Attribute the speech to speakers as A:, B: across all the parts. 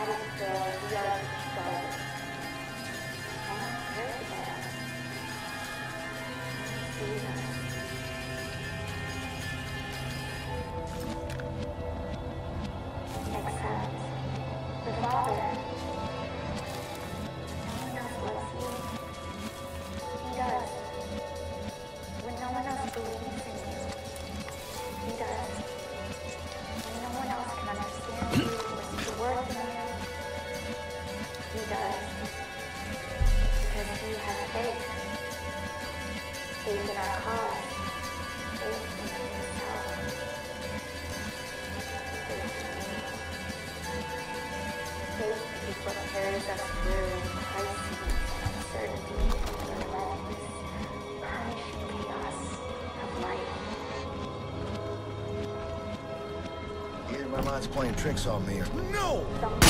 A: 好的。Playing tricks on me.
B: No!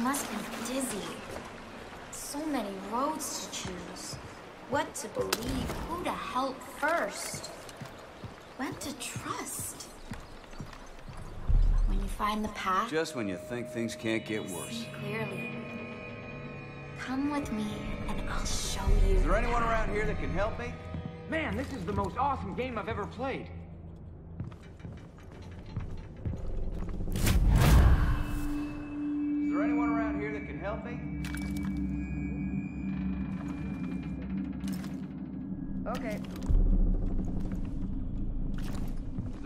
C: Must be dizzy. So many roads to choose. What to believe, who to help first. When to trust. When you find the path,
D: Just when you think things can't get worse.
C: see clearly. Come with me, and I'll show you.
D: Is there anyone around here that can help me?
E: Man, this is the most awesome game I've ever played.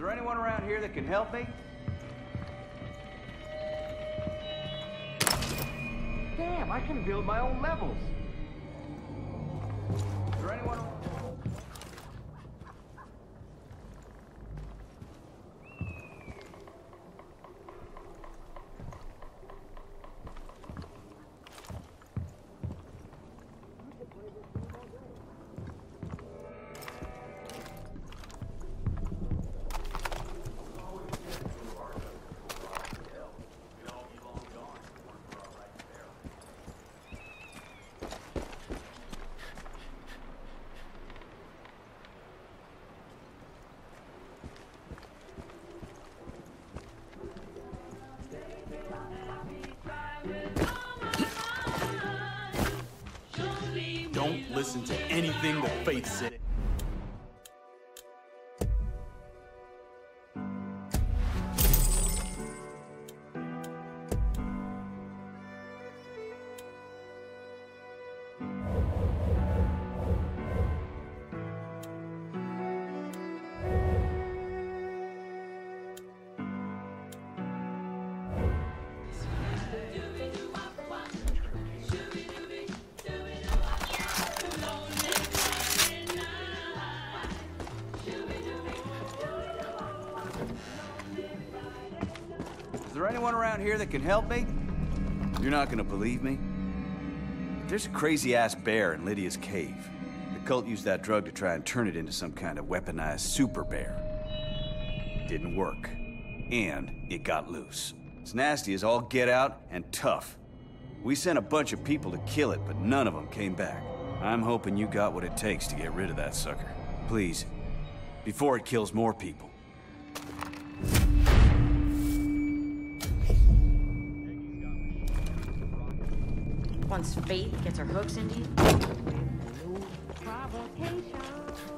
D: There anyone around here that can help me?
E: Damn, I can build my own levels.
D: Is there anyone?
F: Anything
D: anyone around here that can help me? You're not gonna believe me? There's a crazy ass bear in Lydia's cave. The cult used that drug to try and turn it into some kind of weaponized super bear. Didn't work. And it got loose. It's nasty as all get out and tough. We sent a bunch of people to kill it, but none of them came back. I'm hoping you got what it takes to get rid of that sucker. Please. Before it kills more people.
G: Once Faith gets her hooks into you.
A: Hell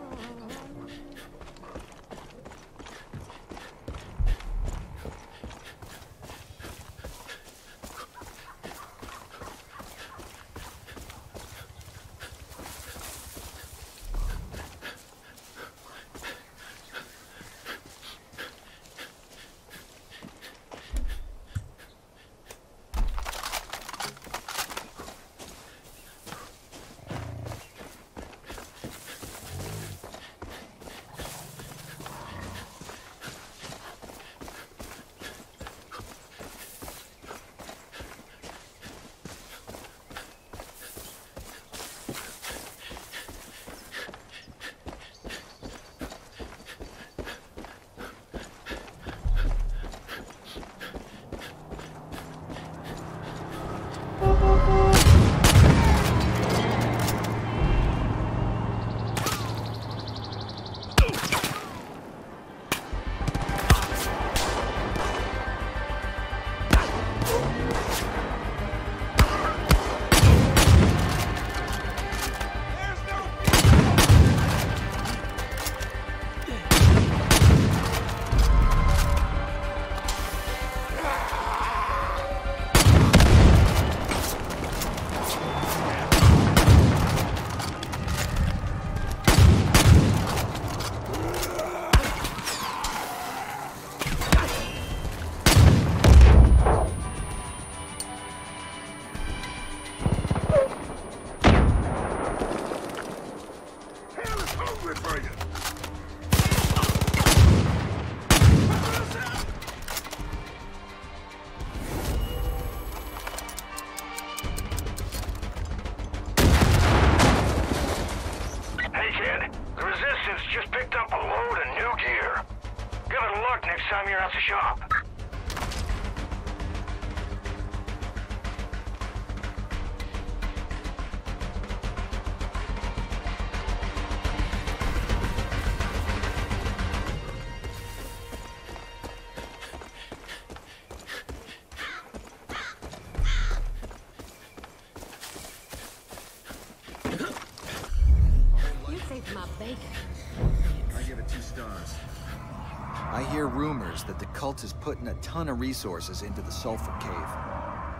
H: shop.
I: Rumors that the cult is putting a ton of resources into the Sulphur Cave.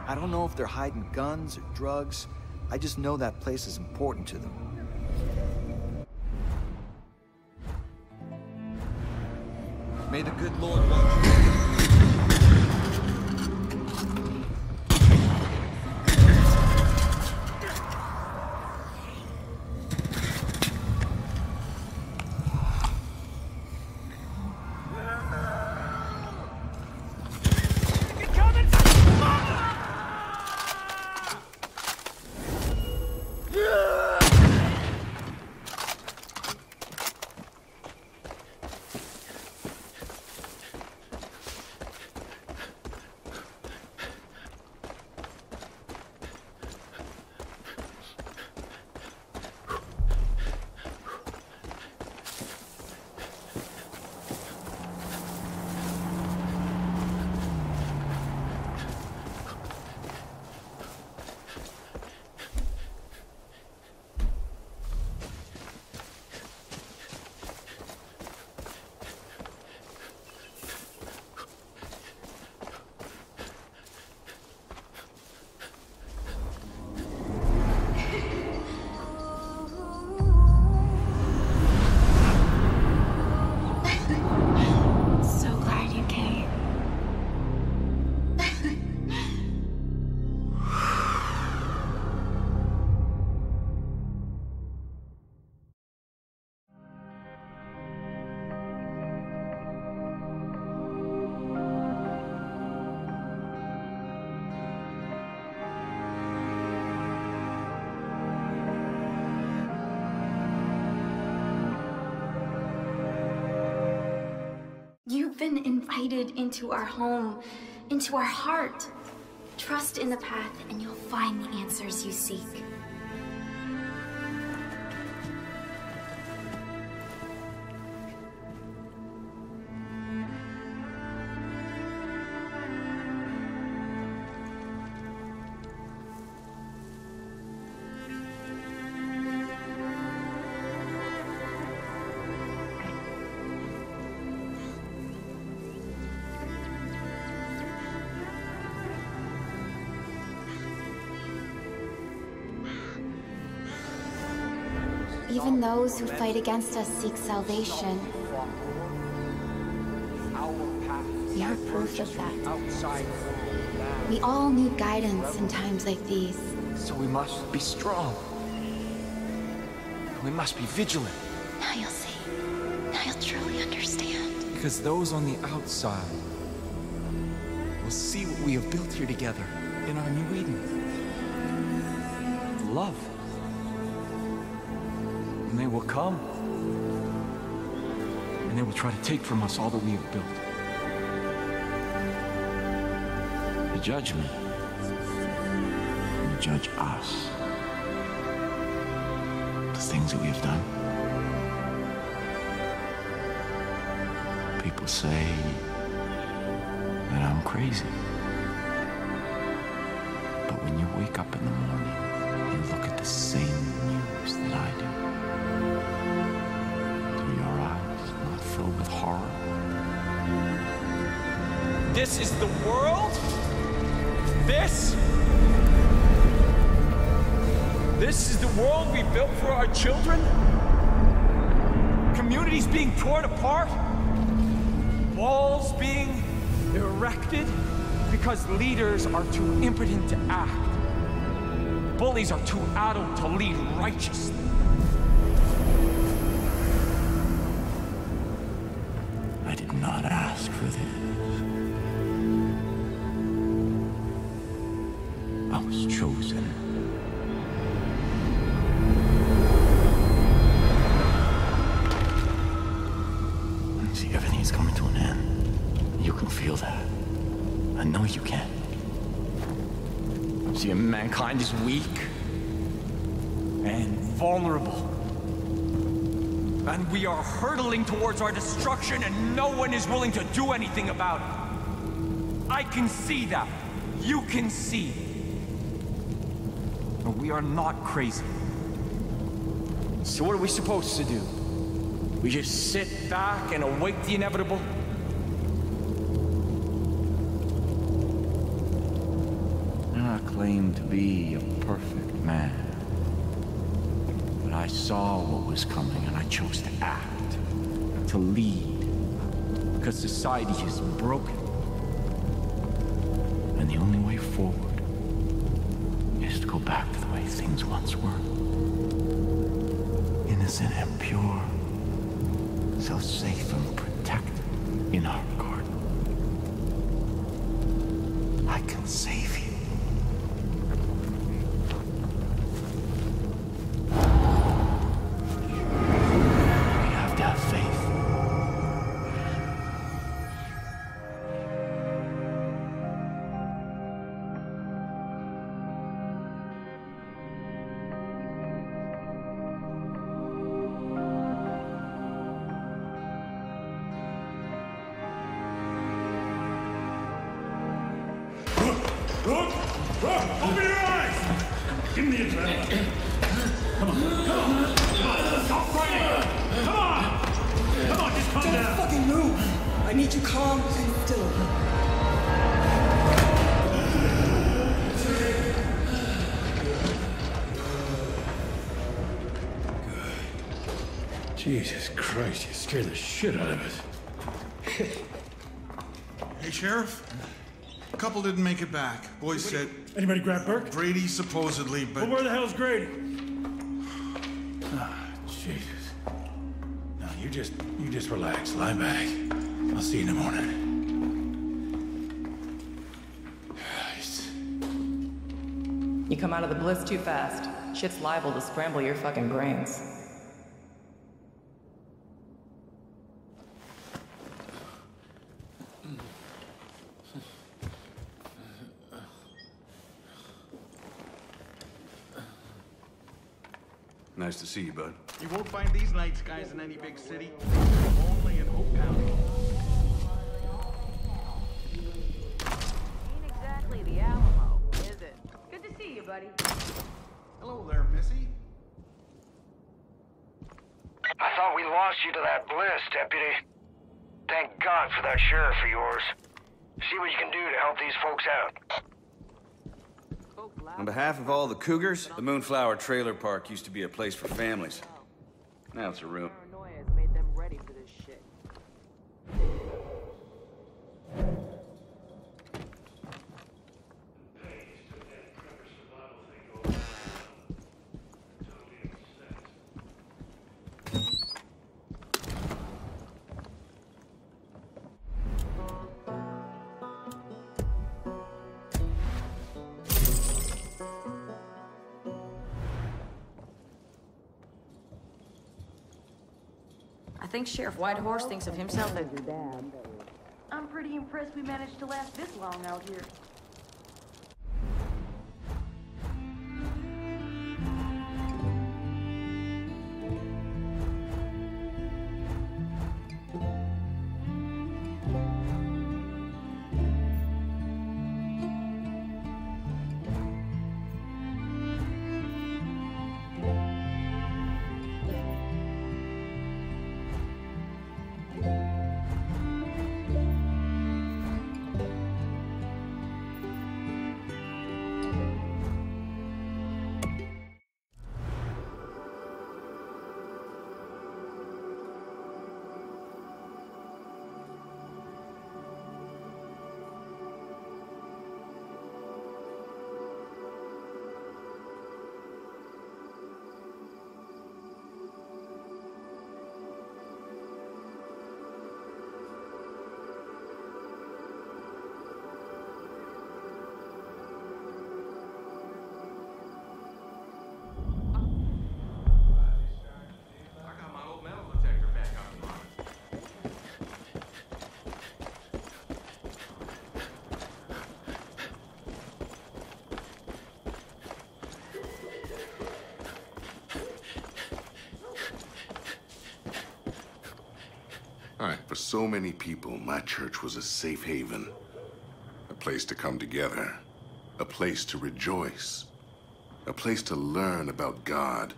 I: I don't know if they're hiding guns or drugs. I just know that place is important to them. May the good Lord
C: Been invited into our home, into our heart. Trust in the path, and you'll find the answers you seek. Even those who fight against us seek salvation. We are proof of that. We all need guidance in times like these.
J: So we must be strong. And we must be vigilant.
C: Now you'll see. Now you'll truly understand.
J: Because those on the outside will see what we have built here together in our new Eden. Love. And they will come. And they will try to take from us all that we have built.
K: You judge me. You judge us. The things that we have done. People say that I'm crazy.
J: This is the world? This? This is the world we built for our children? Communities being torn apart? Walls being erected because leaders are too impotent to act. Bullies are too addled to lead righteously. Vulnerable. And we are hurtling towards our destruction, and no one is willing to do anything about it. I can see that. You can see. But we are not crazy. So what are we supposed to do? We just sit back and await the inevitable?
K: I claim to be a perfect man. I saw what was coming and I chose to act, to lead.
J: Because society is broken.
K: And the only way forward is to go back to the way things once were. Innocent and pure. So safe and protected in our
L: Jesus Christ, you scared the shit out of us.
B: Hey, Sheriff. A couple didn't make it back. Boys said.
L: Anybody grab Burke?
B: Brady supposedly, but.
L: But where the hell's Grady? Ah, Jesus. No, you just, you just relax. Lie back. I'll see you in the morning.
M: You come out of the bliss too fast. Shit's liable to scramble your fucking brains.
D: Nice to see you, bud.
A: You won't find these nice guys in any big city. Only in Hope County.
G: Ain't exactly the Alamo, is it? Good to see you, buddy.
A: Hello there, Missy.
H: I thought we lost you to that bliss, deputy. Thank God for that sheriff of yours. See what you can do to help these folks out.
D: On behalf of all the Cougars, the Moonflower Trailer Park used to be a place for families. Now it's a room.
G: I think Sheriff Whitehorse thinks of himself as your dad.
N: I'm pretty impressed we managed to last this long out here.
O: Right, for so many people, my church was a safe haven. A place to come together. A place to rejoice. A place to learn about God.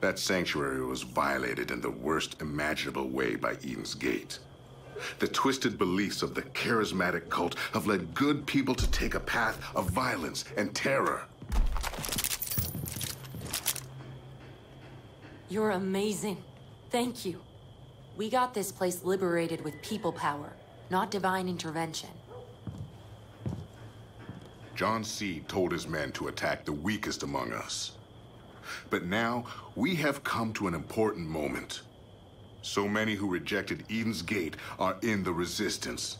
O: That sanctuary was violated in the worst imaginable way by Eden's Gate. The twisted beliefs of the charismatic cult have led good people to take a path of violence and terror.
G: You're amazing. Thank you. We got this place liberated with people power, not divine intervention.
O: John Seed told his men to attack the weakest among us. But now, we have come to an important moment. So many who rejected Eden's Gate are in the Resistance.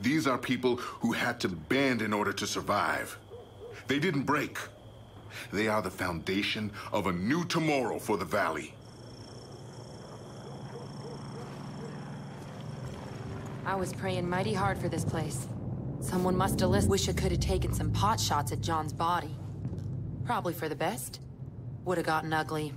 O: These are people who had to bend in order to survive. They didn't break. They are the foundation of a new tomorrow for the Valley.
G: I was praying mighty hard for this place. Someone must have listened. Wish I could have taken some pot shots at John's body. Probably for the best. Would have gotten ugly.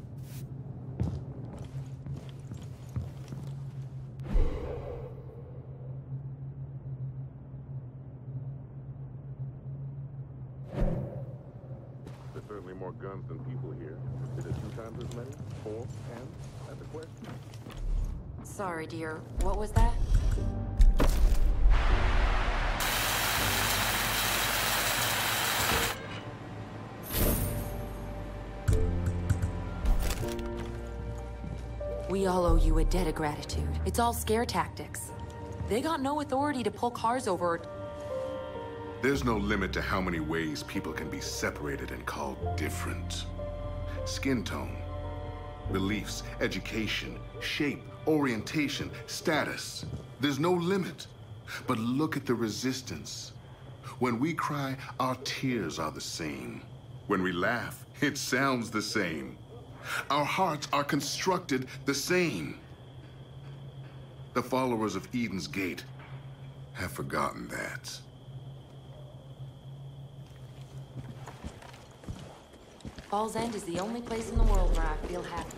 O: There's certainly more guns than people here. Is it two times as many? Four? Ten? That's a question.
G: Sorry, dear. What was that? We all owe you a debt of gratitude. It's all scare tactics. They got no authority to pull cars over.
O: There's no limit to how many ways people can be separated and called different. Skin tone, beliefs, education, shape, orientation, status. There's no limit. But look at the resistance. When we cry, our tears are the same. When we laugh, it sounds the same. Our hearts are constructed the same. The followers of Eden's Gate have forgotten that.
G: Falls End is the only place in the world where I feel happy.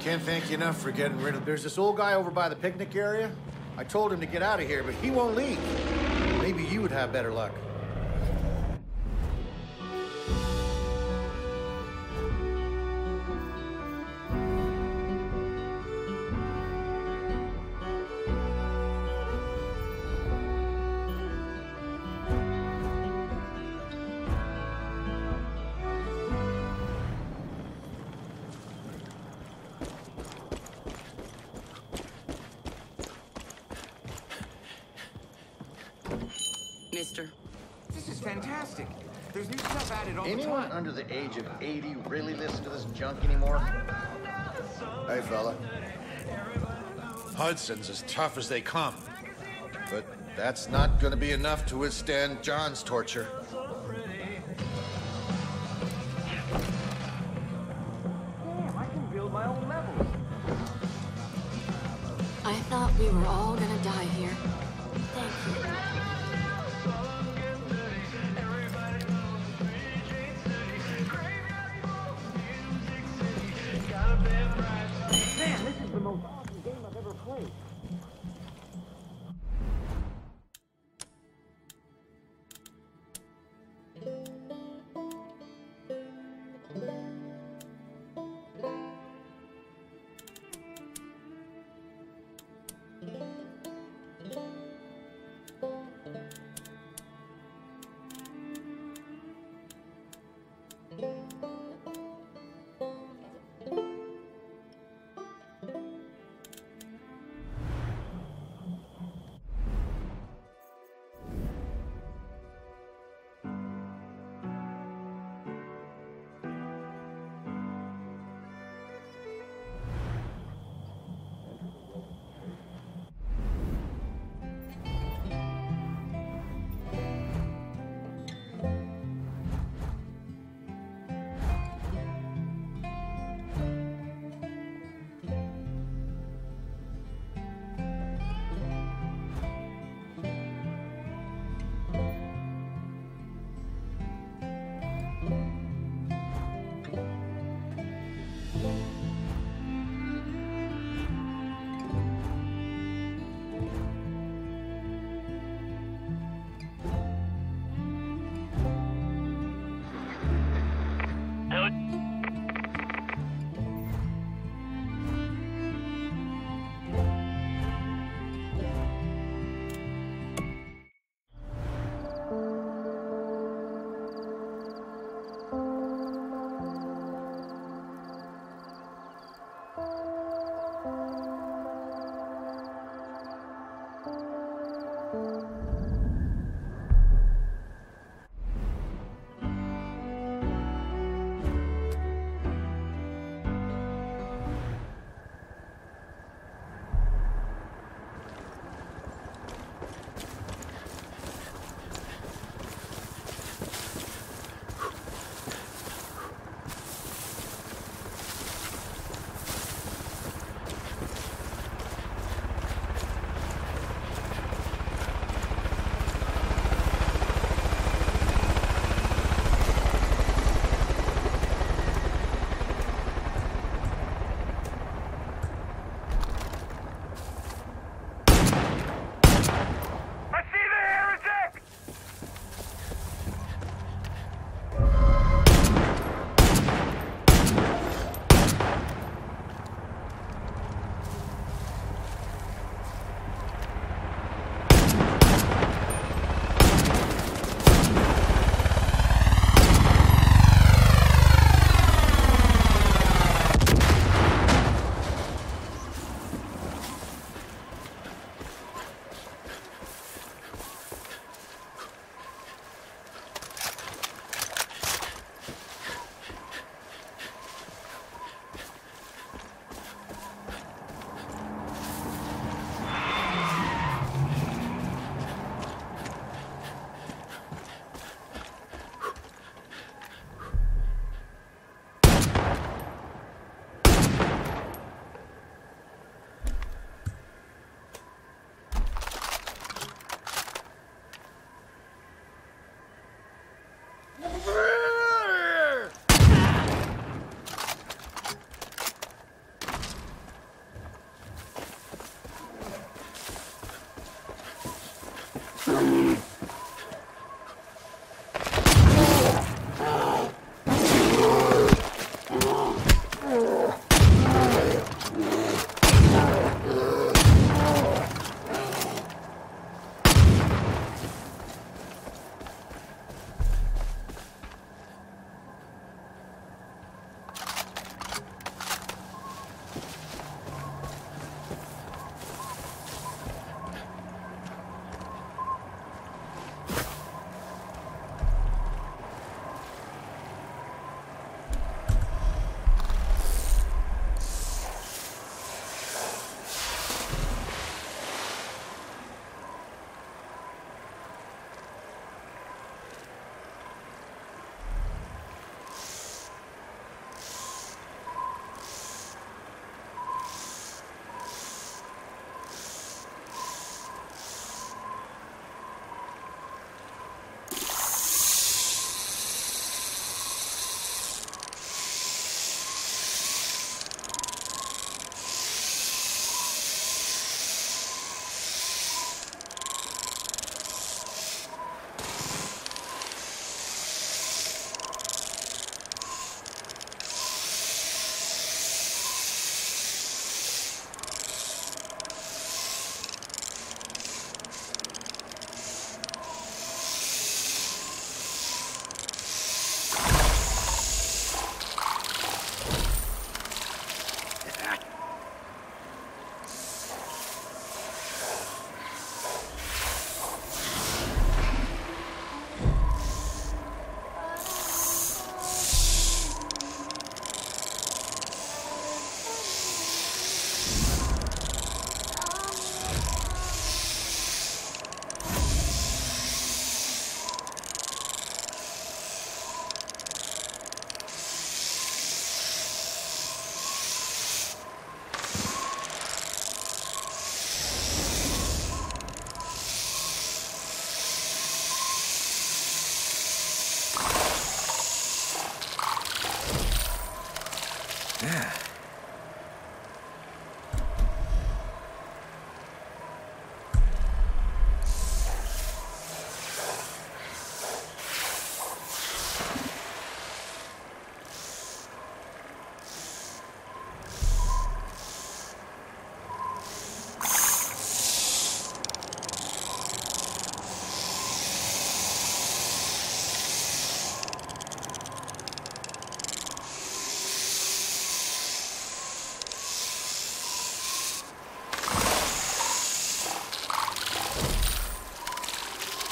P: Can't thank you enough for getting rid of. There's this old guy over by the picnic area. I told him to get out of here, but he won't leave. Would have better luck. 80 really listen to this junk anymore? Hey, fella. Hudson's as tough as they come. But that's not gonna be enough to withstand John's torture.
E: Damn, I can build my own levels.
C: I thought we were all gonna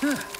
A: Yeah.